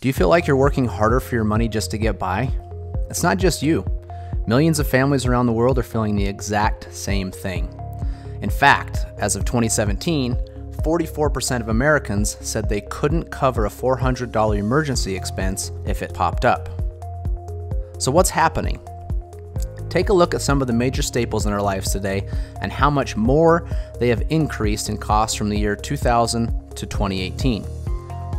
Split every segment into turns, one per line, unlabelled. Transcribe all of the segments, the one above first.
Do you feel like you're working harder for your money just to get by? It's not just you. Millions of families around the world are feeling the exact same thing. In fact, as of 2017, 44% of Americans said they couldn't cover a $400 emergency expense if it popped up. So, what's happening? Take a look at some of the major staples in our lives today and how much more they have increased in cost from the year 2000 to 2018.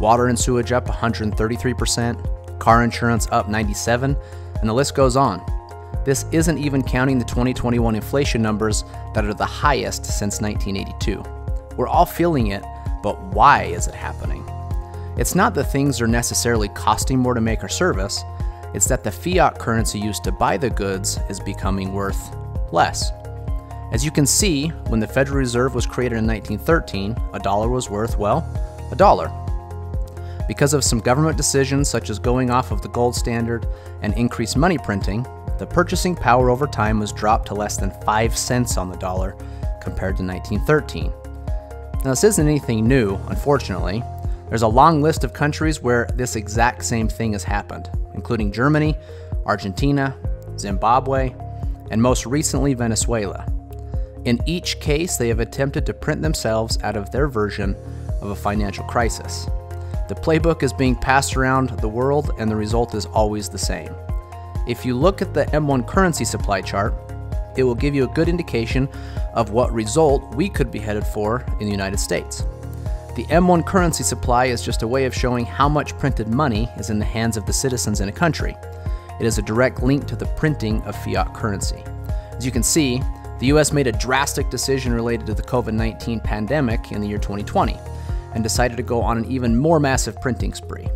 Water and sewage up 133%, car insurance up 97, and the list goes on. This isn't even counting the 2021 inflation numbers that are the highest since 1982. We're all feeling it, but why is it happening? It's not that things are necessarily costing more to make or service, it's that the fiat currency used to buy the goods is becoming worth less. As you can see, when the Federal Reserve was created in 1913, a dollar was worth, well, a dollar. Because of some government decisions such as going off of the gold standard and increased money printing, the purchasing power over time was dropped to less than 5 cents on the dollar compared to 1913. Now, this isn't anything new, unfortunately. There's a long list of countries where this exact same thing has happened, including Germany, Argentina, Zimbabwe, and most recently Venezuela. In each case, they have attempted to print themselves out of their version of a financial crisis. The playbook is being passed around the world, and the result is always the same. If you look at the M1 currency supply chart, it will give you a good indication of what result we could be headed for in the United States. The M1 currency supply is just a way of showing how much printed money is in the hands of the citizens in a country. It is a direct link to the printing of fiat currency. As you can see, the US made a drastic decision related to the COVID 19 pandemic in the year 2020 and decided to go on an even more massive printing spree.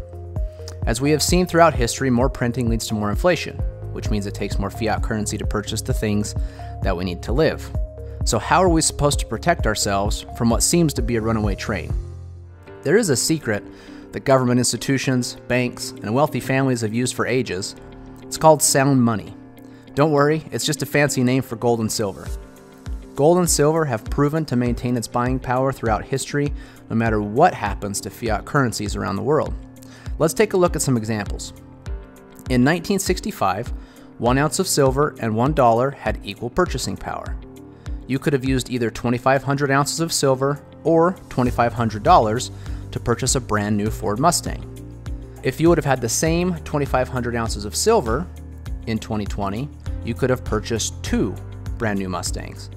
As we have seen throughout history, more printing leads to more inflation, which means it takes more fiat currency to purchase the things that we need to live. So, how are we supposed to protect ourselves from what seems to be a runaway train? There is a secret that government institutions, banks, and wealthy families have used for ages. It's called sound money. Don't worry, it's just a fancy name for gold and silver. Gold and silver have proven to maintain its buying power throughout history, no matter what happens to fiat currencies around the world. Let's take a look at some examples. In 1965, one ounce of silver and one dollar had equal purchasing power. You could have used either 2,500 ounces of silver or $2,500 to purchase a brand new Ford Mustang. If you would have had the same 2,500 ounces of silver in 2020, you could have purchased two brand new Mustangs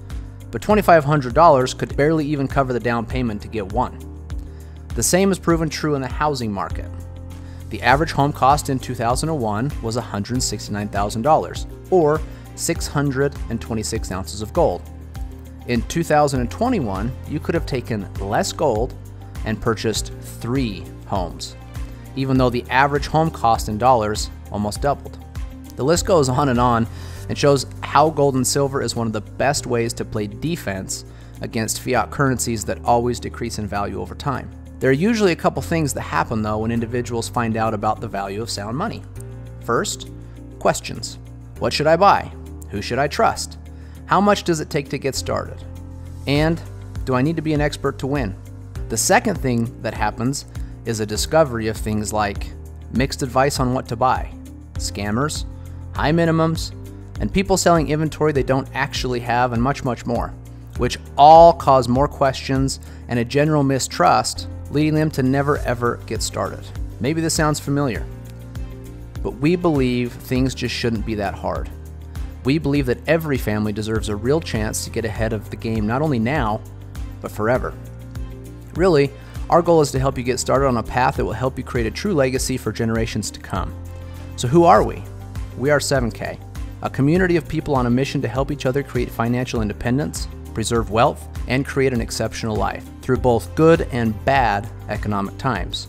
but $2,500 could barely even cover the down payment to get one. The same is proven true in the housing market. The average home cost in 2001 was $169,000, or 626 ounces of gold. In 2021, you could have taken less gold and purchased three homes, even though the average home cost in dollars almost doubled. The list goes on and on and shows how gold and silver is one of the best ways to play defense against fiat currencies that always decrease in value over time. There are usually a couple things that happen though when individuals find out about the value of sound money. First, questions. What should I buy? Who should I trust? How much does it take to get started? And do I need to be an expert to win? The second thing that happens is a discovery of things like mixed advice on what to buy, scammers, high minimums, and people selling inventory they don't actually have, and much, much more, which all cause more questions and a general mistrust, leading them to never ever get started. Maybe this sounds familiar, but we believe things just shouldn't be that hard. We believe that every family deserves a real chance to get ahead of the game not only now, but forever. Really, our goal is to help you get started on a path that will help you create a true legacy for generations to come. So, who are we? We are 7K a community of people on a mission to help each other create financial independence, preserve wealth, and create an exceptional life through both good and bad economic times.